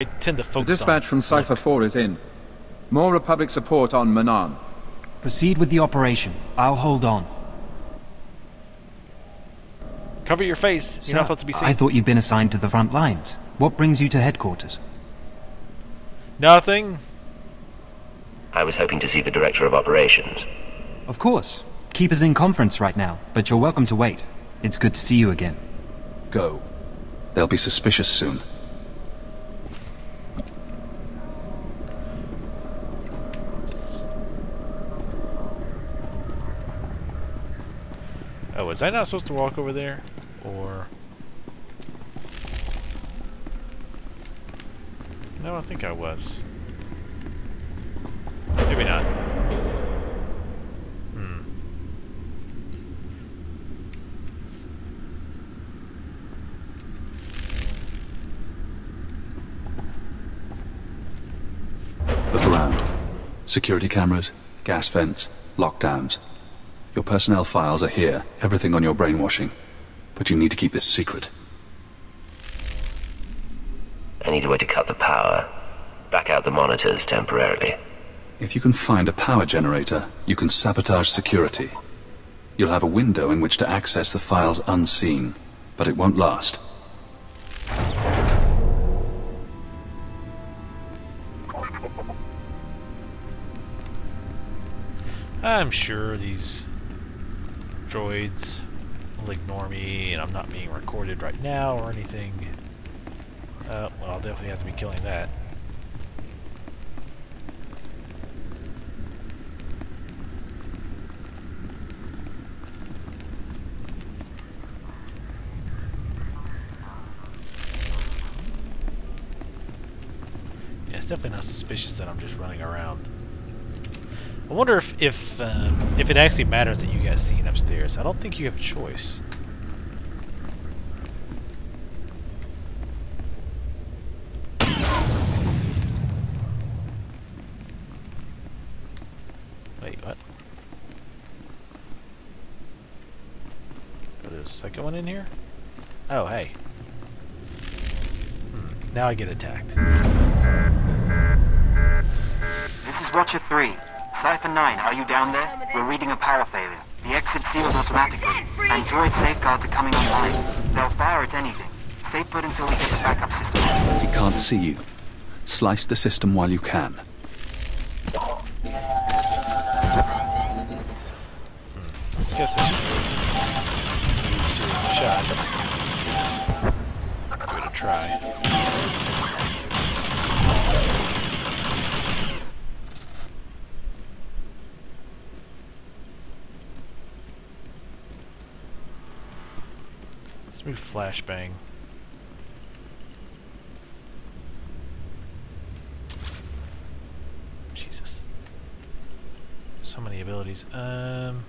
I tend to The dispatch on. from Cipher 4 is in. More Republic support on Manaan. Proceed with the operation. I'll hold on. Cover your face. You're Sir, not supposed to be seen. I thought you'd been assigned to the front lines. What brings you to headquarters? Nothing. I was hoping to see the Director of Operations. Of course. Keeper's in conference right now, but you're welcome to wait. It's good to see you again. Go. They'll be suspicious soon. Oh, was I not supposed to walk over there? Or... No, I think I was. Maybe not. Hmm. Look around. Security cameras, gas vents, lockdowns. Your personnel files are here, everything on your brainwashing. But you need to keep this secret. I need a way to cut the power. Back out the monitors temporarily. If you can find a power generator, you can sabotage security. You'll have a window in which to access the files unseen, but it won't last. I'm sure these droids will ignore me and I'm not being recorded right now or anything. Uh, well, I'll definitely have to be killing that. Yeah, it's definitely not suspicious that I'm just running around. I wonder if if um, if it actually matters that you guys seen upstairs. I don't think you have a choice. Wait, what? There's a second one in here? Oh, hey. Hmm, Now I get attacked. This is Watcher 3. Cipher 9, are you down there? We're reading a power failure. The exit sealed automatically, and droid safeguards are coming online. They'll fire at anything. Stay put until we get the backup system. He can't see you. Slice the system while you can. Guess I should use series shots. Give it a try. Flashbang. Jesus. So many abilities. Um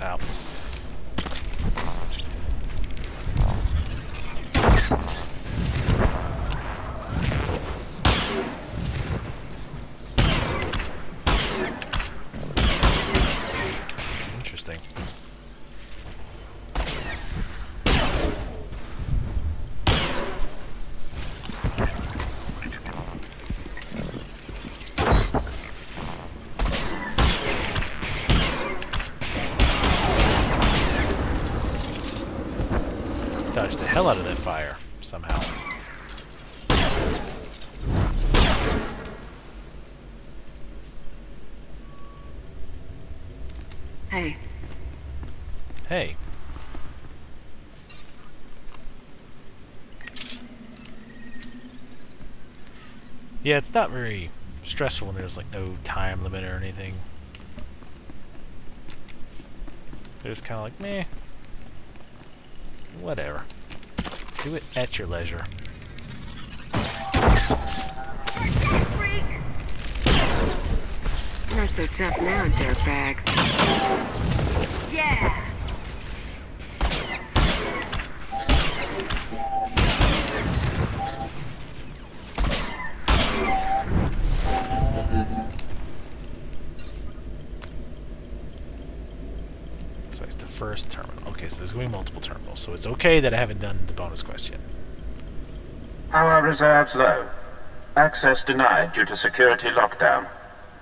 Ow. Interesting. Dodged the hell out of that fire, somehow. Hey, Hey. Yeah, it's not very stressful when there's like no time limit or anything. It's kind of like, meh. Whatever. Do it at your leisure. Not so tough now, dirtbag. Yeah! sites. The first terminal. Okay, so there's going to be multiple terminals. So it's okay that I haven't done the bonus quest yet. Power reserves low. Access denied due to security lockdown.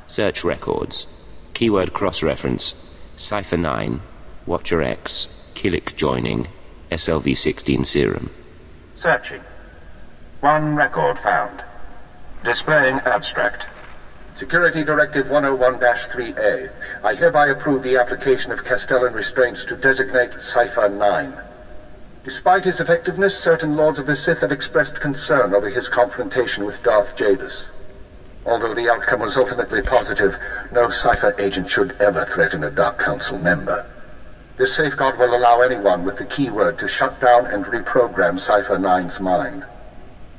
Search records. Keyword cross-reference. Cipher 9. Watcher X. Killick joining. SLV-16 serum. Searching. One record found. Displaying abstract. Security Directive 101-3A. I hereby approve the application of Castellan restraints to designate Cipher 9. Despite his effectiveness, certain Lords of the Sith have expressed concern over his confrontation with Darth Jadus. Although the outcome was ultimately positive, no Cipher agent should ever threaten a Dark Council member. This safeguard will allow anyone with the keyword to shut down and reprogram Cipher 9's mind.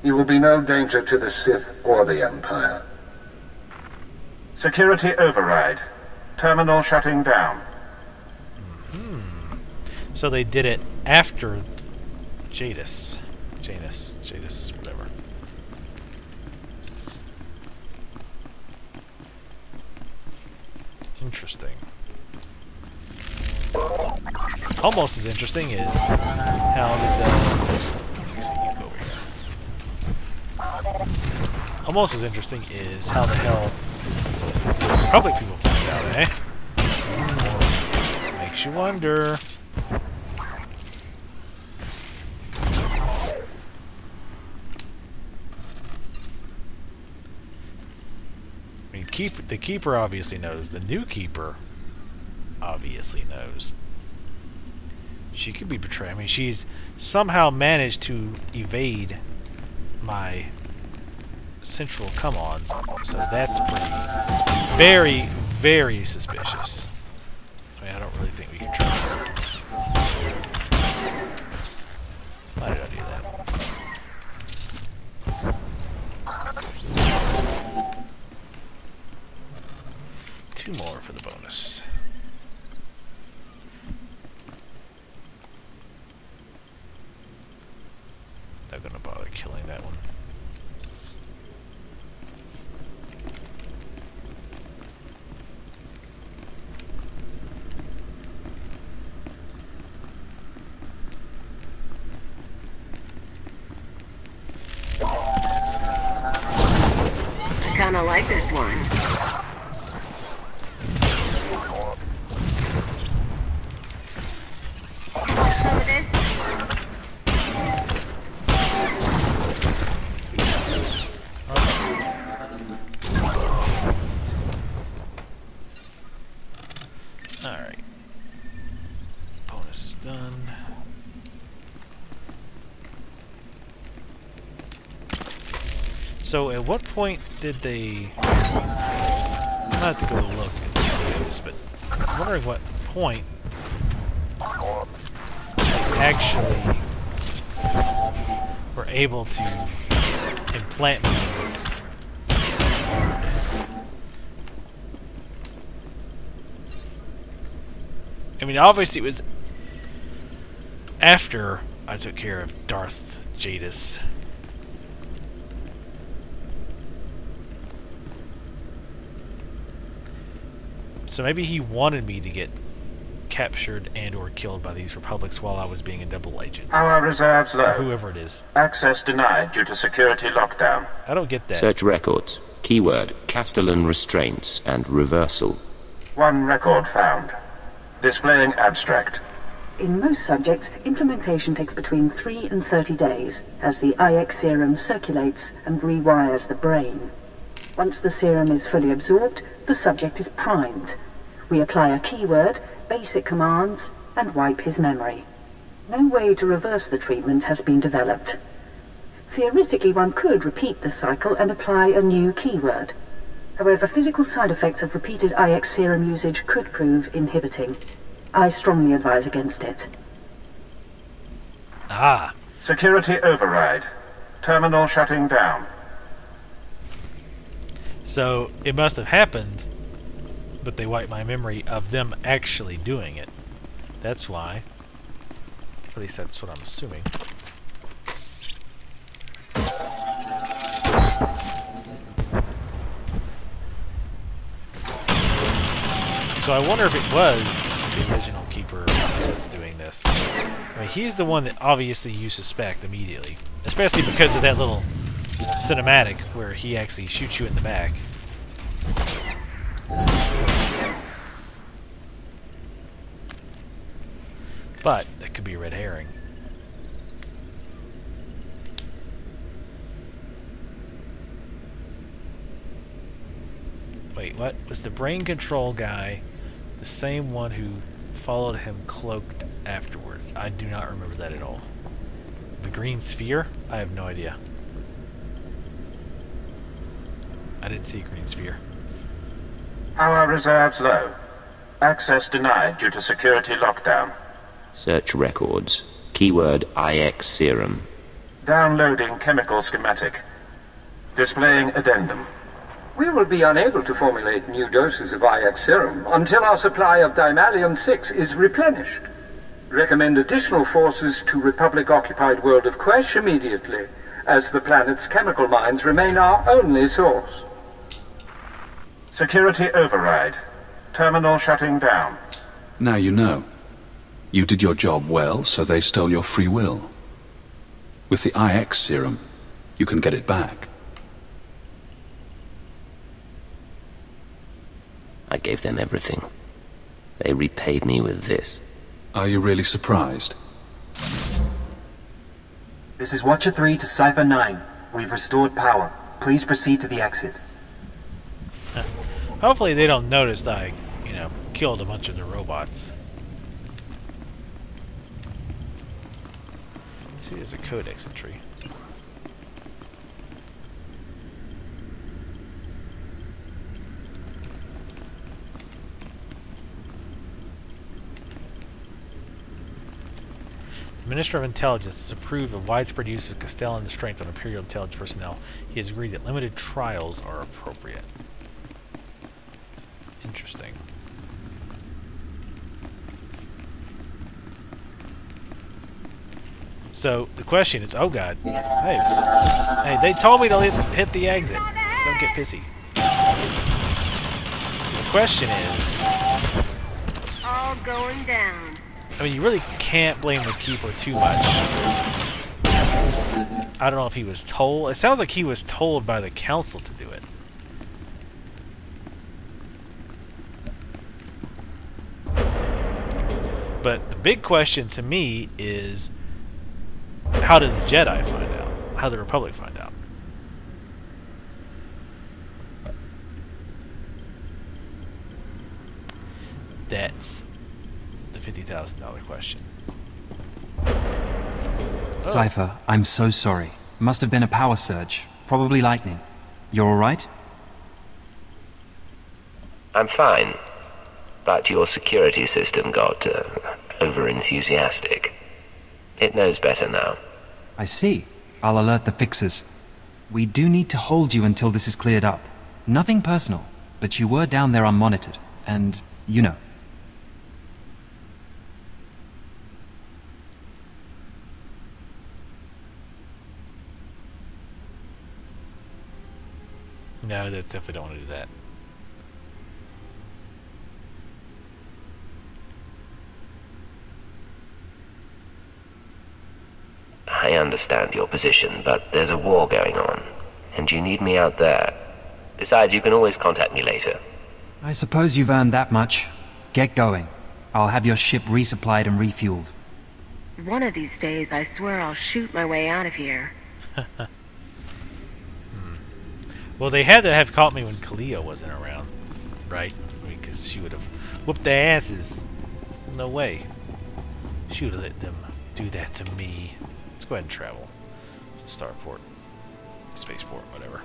He will be no danger to the Sith or the Empire. Security override. Terminal shutting down. Hmm. So they did it after Jadis. Janus. Jadis, whatever. Interesting. Almost as interesting is how the... Almost as interesting is how the hell Republic people found out, eh? Hmm. Makes you wonder. Keep the keeper obviously knows. The new keeper obviously knows. She could be betrayed. I mean, she's somehow managed to evade my central come-ons, so that's pretty, very, very suspicious. I mean, I don't really think we can trust her. Why did I do that? Two more for the bonus. Not gonna bother killing that one. I kinda like this one. At what point did they... I'm gonna have to go look at this, but I'm wondering what point actually were able to implant this I mean, obviously it was after I took care of Darth Jadis. So maybe he wanted me to get captured and or killed by these republics while I was being a double agent. Our reserves Or whoever it is. Access denied due to security lockdown. I don't get that. Search records. Keyword Castellan restraints and reversal. One record found. Displaying abstract. In most subjects, implementation takes between 3 and 30 days as the IX serum circulates and rewires the brain. Once the serum is fully absorbed, the subject is primed. We apply a keyword, basic commands, and wipe his memory. No way to reverse the treatment has been developed. Theoretically, one could repeat the cycle and apply a new keyword. However, physical side effects of repeated IX serum usage could prove inhibiting. I strongly advise against it. Ah, Security override. Terminal shutting down. so it must have happened, but they wipe my memory of them actually doing it. That's why. At least that's what I'm assuming. So I wonder if it was the original Keeper that's doing this. I mean, he's the one that obviously you suspect immediately, especially because of that little cinematic where he actually shoots you in the back. But that could be a red herring. Wait, what? Was the brain control guy the same one who followed him cloaked afterwards? I do not remember that at all. The green sphere? I have no idea. I didn't see a green sphere. Power reserves low. Access denied due to security lockdown. Search records. Keyword IX serum. Downloading chemical schematic. Displaying addendum. We will be unable to formulate new doses of IX serum until our supply of Dimalium-6 is replenished. Recommend additional forces to Republic-occupied world of Quesh immediately, as the planet's chemical mines remain our only source. Security override. Terminal shutting down. Now you know. You did your job well, so they stole your free will. With the IX serum, you can get it back. I gave them everything. They repaid me with this. Are you really surprised? This is Watcher 3 to Cipher 9. We've restored power. Please proceed to the exit. Hopefully they don't notice that I, you know, killed a bunch of the robots. See, there's a codex entry. The Minister of Intelligence has approved of widespread use of Castellan restraints on Imperial intelligence personnel. He has agreed that limited trials are appropriate. Interesting. So the question is, oh god, hey, hey, they told me to hit, hit the exit. Don't get pissy. The question is, All going down. I mean, you really can't blame the keeper too much. I don't know if he was told. It sounds like he was told by the council to do it. But the big question to me is how did the Jedi find out? How did the Republic find out? That's the $50,000 question. Cipher, I'm so sorry. Must have been a power surge. Probably lightning. You're alright? I'm fine. But your security system got uh, over enthusiastic. It knows better now. I see. I'll alert the fixers. We do need to hold you until this is cleared up. Nothing personal, but you were down there unmonitored, and you know. No, that's definitely don't want to do that. I understand your position, but there's a war going on, and you need me out there. Besides, you can always contact me later. I suppose you've earned that much. Get going. I'll have your ship resupplied and refueled. One of these days, I swear I'll shoot my way out of here. Hmm. Well, they had to have caught me when Kaliyo wasn't around, right? Because I mean, she would have whooped their asses. No way. She would have let them do that to me. Go ahead and travel. Starport. Spaceport, whatever.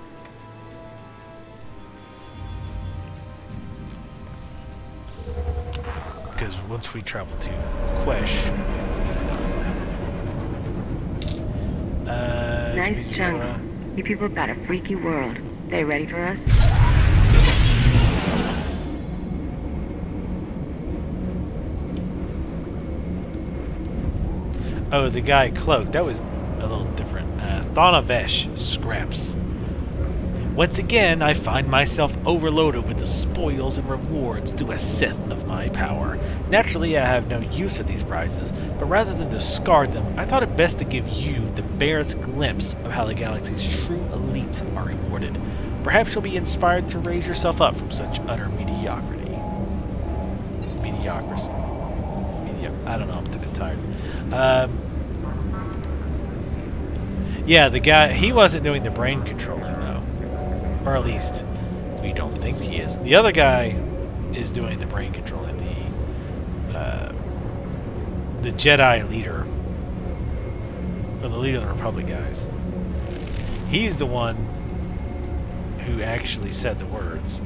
Because once we travel to Quesh... Uh, nice jungle. You people got a freaky world. They ready for us? Oh, the guy cloaked. That was a little different. Uh, Thana Vesh scraps. Once again, I find myself overloaded with the spoils and rewards due a Sith of my power. Naturally, I have no use of these prizes, but rather than discard them, I thought it best to give you the barest glimpse of how the galaxy's true elite are rewarded. Perhaps you'll be inspired to raise yourself up from such utter mediocrity. Mediocrity. Medio I don't know, I'm a bit tired. Um, yeah, the guy, he wasn't doing the brain controlling, though. Or at least, we don't think he is. The other guy is doing the brain controlling. The, uh, the Jedi leader, or the leader of the Republic guys. He's the one who actually said the words.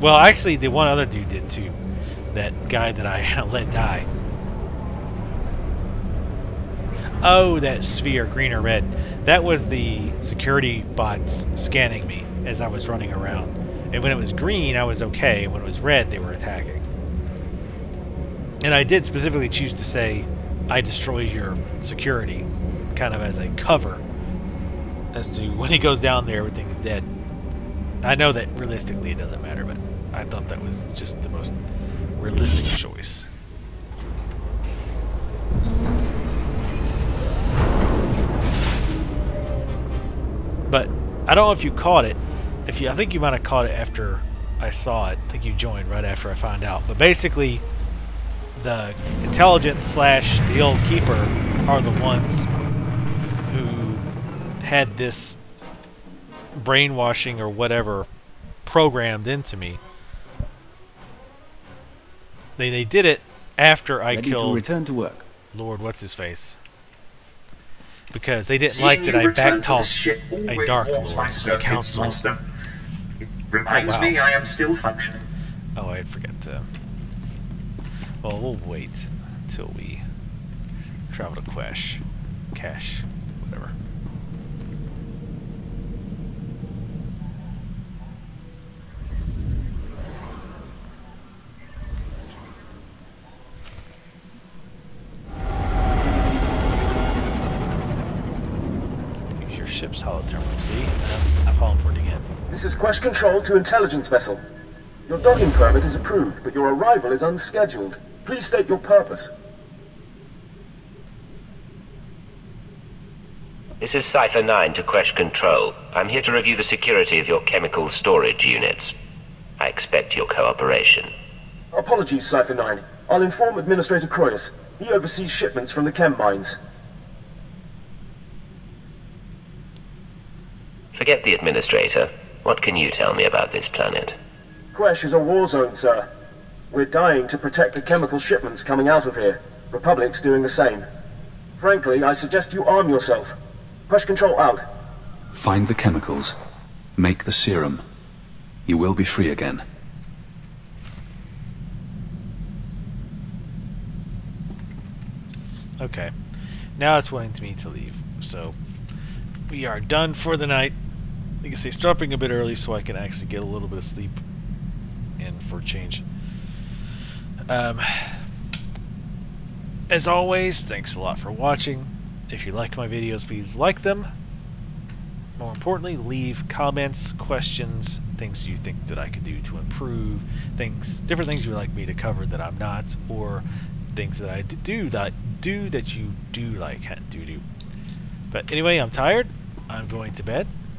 Well, actually, the one other dude did too. That guy that I let die. Oh, that sphere, green or red. That was the security bots scanning me as I was running around. And when it was green, I was okay. When it was red, they were attacking. And I did specifically choose to say, I destroyed your security, kind of as a cover as to when he goes down there, everything's dead. I know that realistically it doesn't matter, but I thought that was just the most realistic choice. But I don't know if you caught it. If you, I think you might have caught it after I saw it. I think you joined right after I found out. But basically, the intelligence slash the old keeper are the ones who had this brainwashing or whatever programmed into me. They they did it after I Ready killed to return to work. Lord what's his face. Because they didn't like that I return to the backtalked a Dark Lord to the council. Master. It reminds Oh, wow. me I am still functioning. Oh, I forgot to. Well, we'll wait until we travel to Quesh. Cash. Whatever. Use your ship's holoterminal. See? I've fallen for it again. This is Quesh Control to Intelligence Vessel. Your docking permit is approved, but your arrival is unscheduled. Please state your purpose. This is Cipher 9 to Quesh Control. I'm here to review the security of your chemical storage units. I expect your cooperation. Apologies, Cipher 9. I'll inform Administrator Croyus. He oversees shipments from the chem mines. Forget the Administrator. What can you tell me about this planet? Quesh is a war zone, sir. We're dying to protect the chemical shipments coming out of here. Republic's doing the same. Frankly, I suggest you arm yourself. Quesh Control out. Find the chemicals. Make the serum. You will be free again. Okay. Now it's wanting me to leave. So we are done for the night. Like I say, stopping a bit early so I can actually get a little bit of sleep in for change. Um, as always, thanks a lot for watching. If you like my videos, please like them. More importantly, leave comments, questions, things you think that I could do to improve, things, different things you'd like me to cover that I'm not, or things that I do that do that you do like do do. But anyway, I'm tired. I'm going to bed,